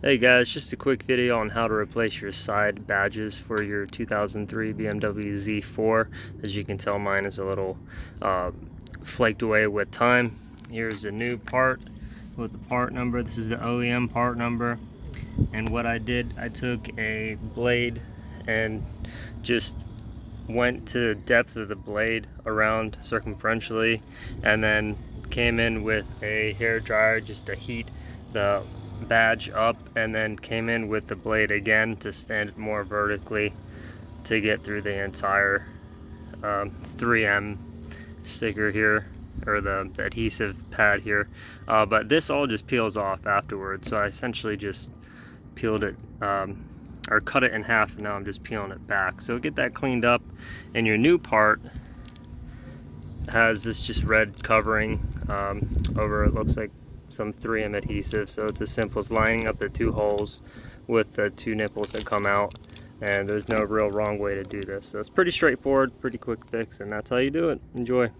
Hey guys, just a quick video on how to replace your side badges for your 2003 BMW Z4. As you can tell, mine is a little uh, flaked away with time. Here's a new part with the part number. This is the OEM part number. And what I did, I took a blade and just went to the depth of the blade around circumferentially and then came in with a hair dryer just to heat the badge up and then came in with the blade again to stand it more vertically to get through the entire um, 3M sticker here or the, the adhesive pad here. Uh, but this all just peels off afterwards. So I essentially just peeled it um, or cut it in half and now I'm just peeling it back. So get that cleaned up. And your new part has this just red covering um, over it looks like some 3M adhesive. So it's as simple as lining up the two holes with the two nipples that come out. And there's no real wrong way to do this. So it's pretty straightforward, pretty quick fix, and that's how you do it. Enjoy.